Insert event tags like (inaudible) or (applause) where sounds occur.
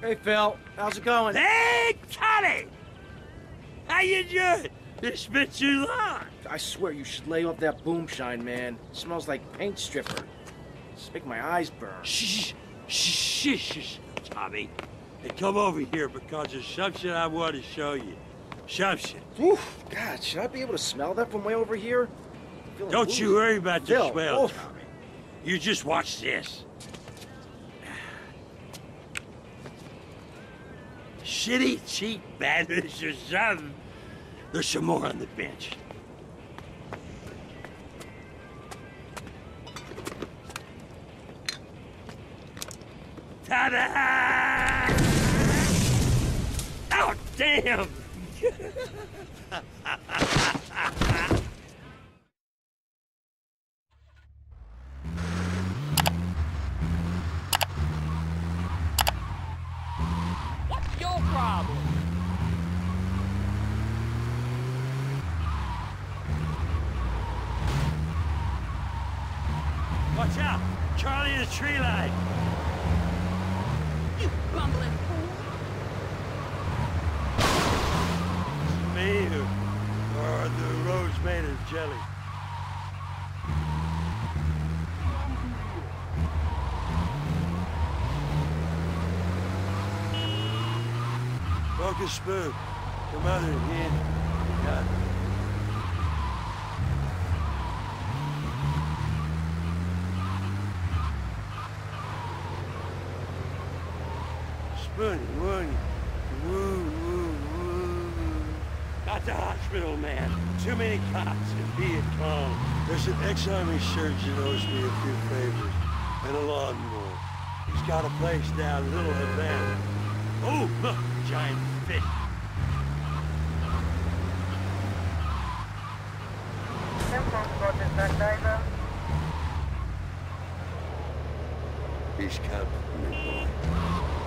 Hey, Phil. How's it going? Hey, Connie! How you doing? It's been too long. I swear you should lay off that Boomshine, man. It smells like paint stripper. It's making my eyes burn. Shh, shh, shh, shh, Tommy. Hey, come over here because there's something I want to show you. Something. Oof, God, should I be able to smell that from way over here? Don't woozy. you worry about the Phil, smell, oof. Tommy. You just watch this. Shitty, cheap bandits or something. There's some more on the bench. Ta-da! Oh, damn! (laughs) problem? Watch out! Charlie the tree line! You bumbling Focus spoon. Come in here. Got it. Spoon, woon, woo, woo, woo. Not the hospital, man. Too many cops and Viet. There's an ex-army surgeon owes me a few favors and a lawnmower. He's got a place down Little Havana. Oh, look, giant fish. Coming, boy.